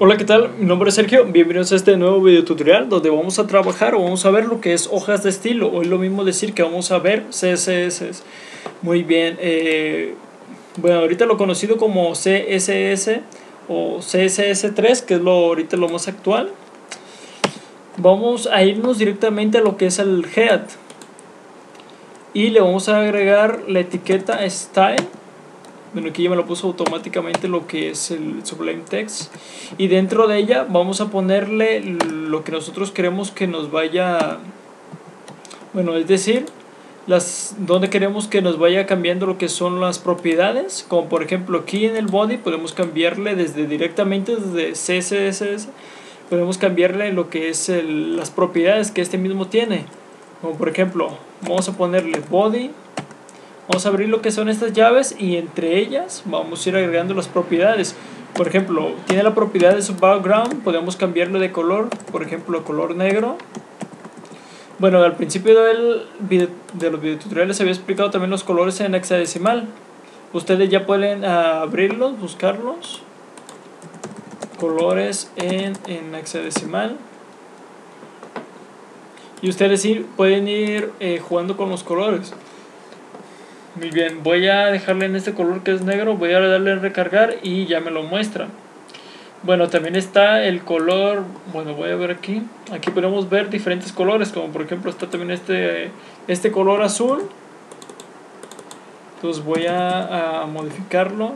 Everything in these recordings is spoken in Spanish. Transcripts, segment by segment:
Hola, ¿qué tal? Mi nombre es Sergio. Bienvenidos a este nuevo video tutorial donde vamos a trabajar o vamos a ver lo que es hojas de estilo es lo mismo decir que vamos a ver CSS. Muy bien. Eh, bueno, ahorita lo conocido como CSS o CSS3, que es lo ahorita lo más actual. Vamos a irnos directamente a lo que es el head y le vamos a agregar la etiqueta style bueno aquí ya me lo puso automáticamente lo que es el Sublime Text. Y dentro de ella vamos a ponerle lo que nosotros queremos que nos vaya bueno es decir las donde queremos que nos vaya cambiando lo que son las propiedades. Como por ejemplo aquí en el body podemos cambiarle desde directamente desde CSS podemos cambiarle lo que es las propiedades que este mismo tiene. Como por ejemplo vamos a ponerle body Vamos a abrir lo que son estas llaves y entre ellas vamos a ir agregando las propiedades. Por ejemplo, tiene la propiedad de su background, podemos cambiarlo de color, por ejemplo, color negro. Bueno, al principio del de los videotutoriales había explicado también los colores en hexadecimal. Ustedes ya pueden ah, abrirlos, buscarlos. Colores en, en hexadecimal. Y ustedes sí pueden ir eh, jugando con los colores. Muy bien, voy a dejarle en este color que es negro, voy a darle a recargar y ya me lo muestra. Bueno, también está el color, bueno, voy a ver aquí. Aquí podemos ver diferentes colores, como por ejemplo está también este, este color azul. Entonces voy a, modificarlo.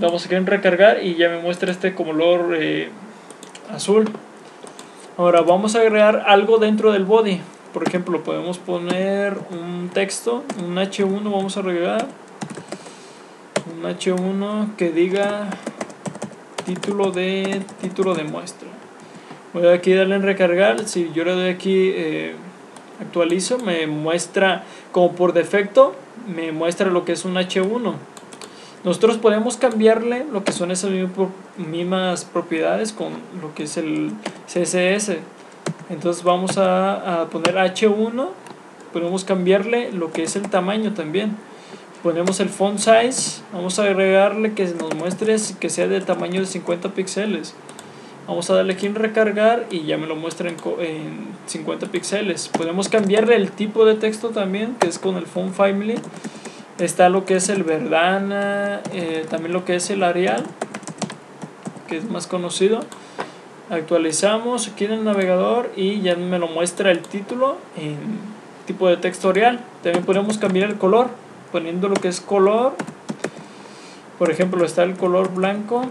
Vamos aquí en recargar y ya me muestra este color eh, azul. Ahora vamos a agregar algo dentro del body por ejemplo, podemos poner un texto, un H1 vamos a agregar, un H1 que diga título de título de muestra. Voy a aquí darle en recargar, si yo le doy aquí eh, actualizo, me muestra como por defecto, me muestra lo que es un H1. Nosotros podemos cambiarle lo que son esas mismas propiedades con lo que es el CSS entonces vamos a, poner H1 podemos cambiarle lo que es el tamaño también. Ponemos el font size vamos a agregarle que nos muestre que sea de tamaño de 50 píxeles. Vamos a darle aquí en recargar y ya me lo muestra en, 50 píxeles. Podemos cambiarle el tipo de texto también que es con el font family. Está lo que es el verdana eh, también lo que es el arial que es más conocido actualizamos aquí en el navegador y ya me lo muestra el título en tipo de texto real. También podemos cambiar el color poniendo lo que es color. Por ejemplo está el color blanco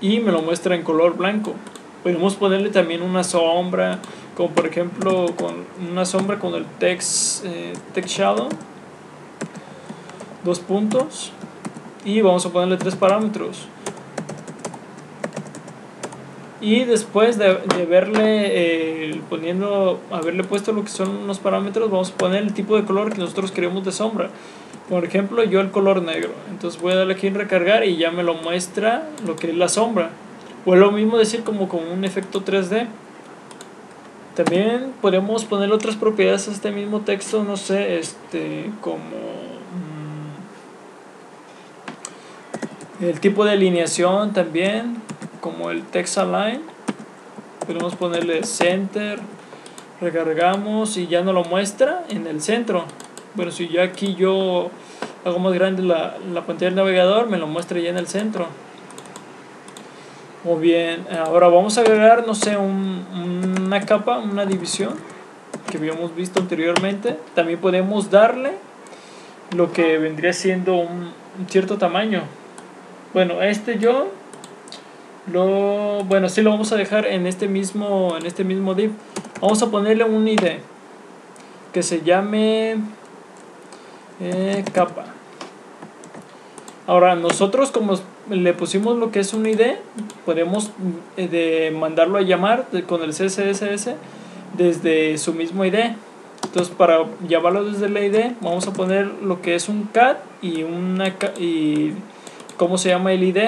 y me lo muestra en color blanco. Podemos ponerle también una sombra como por ejemplo con una sombra con el text, eh, text shadow dos puntos y vamos a ponerle tres parámetros y después de, verle eh, poniendo haberle puesto lo que son los parámetros vamos a poner el tipo de color que nosotros queremos de sombra. Por ejemplo yo el color negro. Entonces voy a darle aquí en recargar y ya me lo muestra lo que es la sombra. O lo mismo decir como con un efecto 3D también podemos poner otras propiedades a este mismo texto no sé este como mm, el tipo de alineación también como el text align. Podemos ponerle center recargamos y ya nos lo muestra en el centro. Bueno si ya aquí yo hago más grande la, la pantalla del navegador me lo muestra ya en el centro. Muy bien ahora vamos a agregar no sé una capa una división que habíamos visto anteriormente. También podemos darle lo que vendría siendo un, un cierto tamaño. Bueno este yo lo, bueno, sí lo vamos a dejar en este mismo, en este mismo div. Vamos a ponerle un ID que se llame eh, capa. Ahora, nosotros como le pusimos lo que es un ID, podemos eh, de mandarlo a llamar con el CSS desde su mismo ID. Entonces, para llamarlo desde el ID, vamos a poner lo que es un cat y una y cómo se llama el ID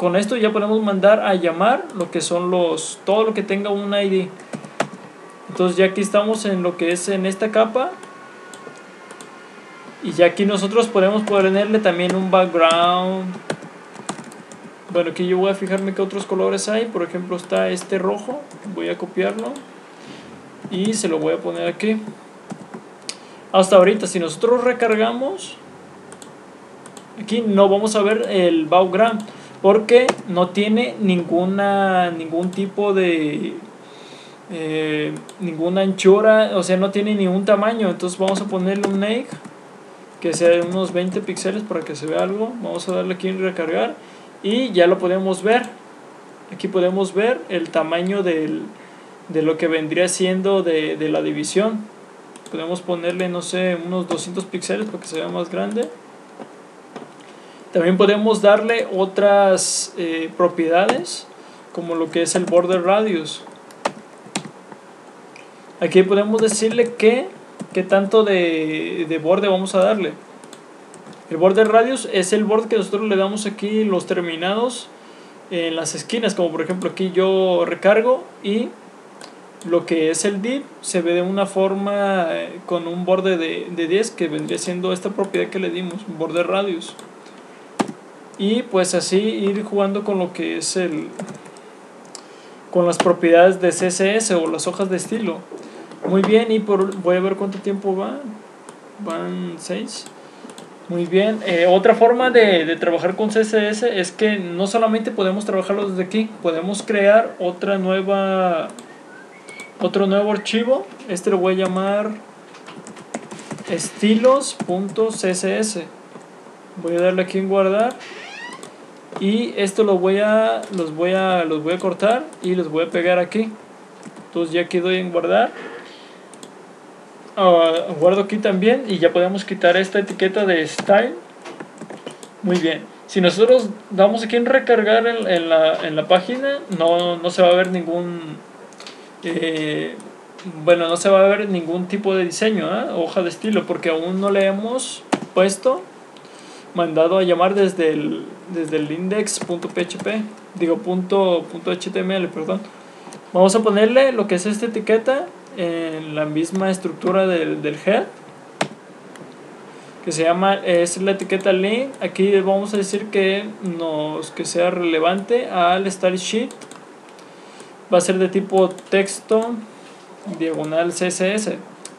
con esto ya podemos mandar a llamar lo que son los todo lo que tenga un ID entonces ya aquí estamos en lo que es en esta capa. Y ya aquí nosotros podemos ponerle también un background. Bueno aquí yo voy a fijarme qué otros colores hay. Por ejemplo está este rojo. Voy a copiarlo. Y se lo voy a poner aquí. Hasta ahorita si nosotros recargamos aquí no vamos a ver el background porque no tiene ninguna ningún tipo de eh, ninguna anchura o sea no tiene ningún tamaño. Entonces vamos a ponerle un egg que sea de unos 20 píxeles para que se vea algo. Vamos a darle aquí en recargar y ya lo podemos ver. Aquí podemos ver el tamaño del, de lo que vendría siendo de, de la división. Podemos ponerle no sé unos 200 píxeles para que se vea más grande también podemos darle otras eh, propiedades como lo que es el border radius. Aquí podemos decirle que, tanto de, de borde vamos a darle. El border radius es el borde que nosotros le damos aquí los terminados en las esquinas, como por ejemplo aquí yo recargo y lo que es el div se ve de una forma eh, con un borde de, de 10 que vendría siendo esta propiedad que le dimos, border radius y pues así ir jugando con lo que es el con las propiedades de CSS o las hojas de estilo. Muy bien y por voy a ver cuánto tiempo va. Van 6 muy bien eh, otra forma de, de, trabajar con CSS es que no solamente podemos trabajarlo desde aquí podemos crear otra nueva otro nuevo archivo. Este lo voy a llamar estilos.css voy a darle aquí en guardar y esto lo voy a los voy a los voy a cortar y los voy a pegar aquí. Entonces ya quedó en guardar. Uh, guardo aquí también y ya podemos quitar esta etiqueta de style. Muy bien. Si nosotros damos aquí en recargar en, la, en la, página no, no, se va a ver ningún eh, bueno no se va a ver ningún tipo de diseño ¿eh? hoja de estilo porque aún no le hemos puesto mandado a llamar desde el, desde el index.php, digo punto, punto .html, perdón. Vamos a ponerle lo que es esta etiqueta en la misma estructura del, del head que se llama es la etiqueta link. Aquí vamos a decir que nos que sea relevante al style sheet va a ser de tipo texto diagonal css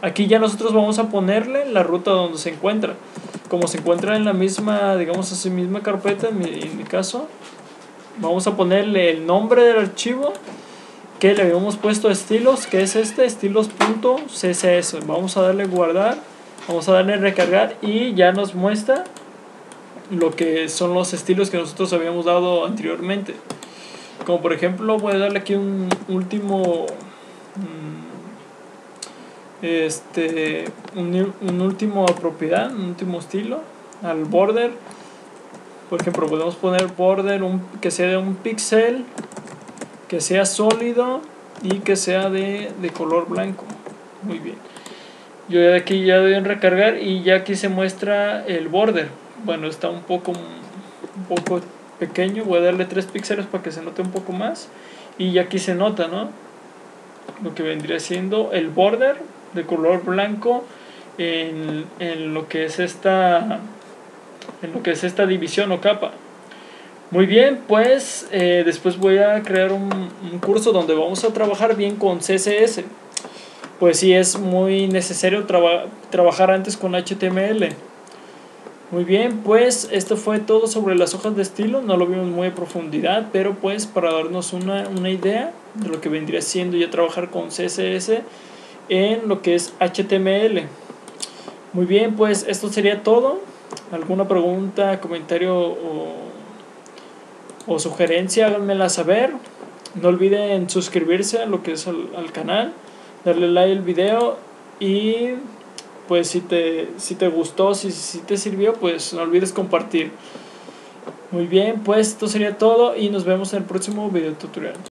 aquí ya nosotros vamos a ponerle la ruta donde se encuentra como se encuentra en la misma, digamos así, misma carpeta, en mi, caso, vamos a ponerle el nombre del archivo que le habíamos puesto estilos, que es este, estilos.css. Vamos a darle guardar, vamos a darle recargar y ya nos muestra lo que son los estilos que nosotros habíamos dado anteriormente. Como por ejemplo, voy a darle aquí un último... Mm, este un, un, último propiedad, un último estilo al border. Por ejemplo, podemos poner border un, que sea de un píxel, que sea sólido y que sea de, de color blanco. Muy bien. Yo de aquí ya doy en recargar y ya aquí se muestra el border. Bueno, está un poco, un poco pequeño. Voy a darle 3 píxeles para que se note un poco más. Y ya aquí se nota, ¿no? Lo que vendría siendo el border de color blanco en, en, lo que es esta en lo que es esta división o capa. Muy bien pues eh, después voy a crear un, un, curso donde vamos a trabajar bien con CSS pues sí es muy necesario traba, trabajar antes con HTML muy bien, pues esto fue todo sobre las hojas de estilo, no lo vimos muy a profundidad, pero pues para darnos una, una idea de lo que vendría siendo ya trabajar con CSS, en lo que es HTML. Muy bien, pues esto sería todo. ¿Alguna pregunta, comentario o, o sugerencia? Háganmela saber. No olviden suscribirse a lo que es al, al canal, darle like al video y pues si te, si te gustó, si, si te sirvió, pues no olvides compartir. Muy bien, pues esto sería todo y nos vemos en el próximo video tutorial.